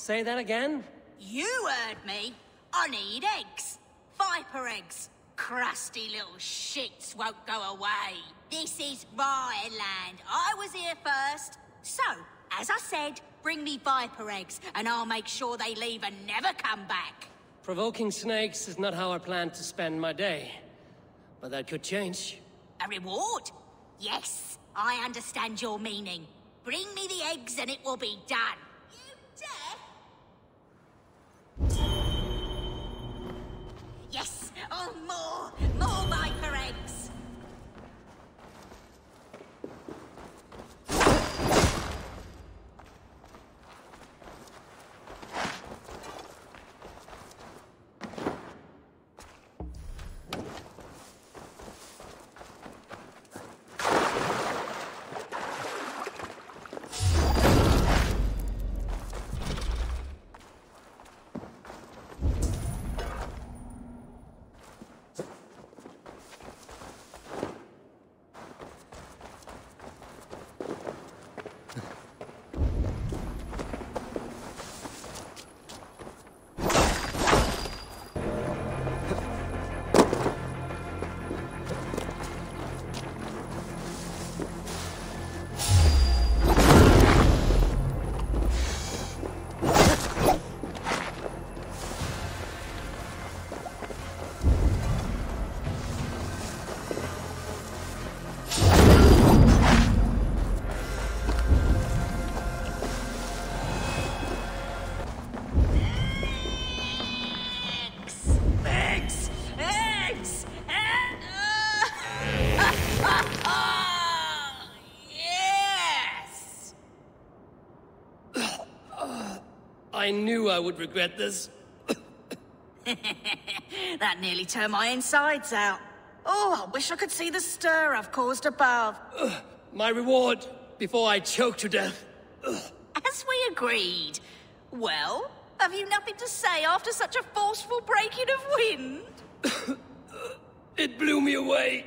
Say that again? You heard me. I need eggs. Viper eggs. Crusty little shits won't go away. This is my land. I was here first. So, as I said, bring me viper eggs, and I'll make sure they leave and never come back. Provoking snakes is not how I plan to spend my day. But that could change. A reward? Yes, I understand your meaning. Bring me the eggs and it will be done. You I knew I would regret this. That nearly turned my insides out. Oh, I wish I could see the stir I've caused above. My reward before I choke to death. As we agreed. Well, have you nothing to say after such a forceful breaking of wind? It blew me away.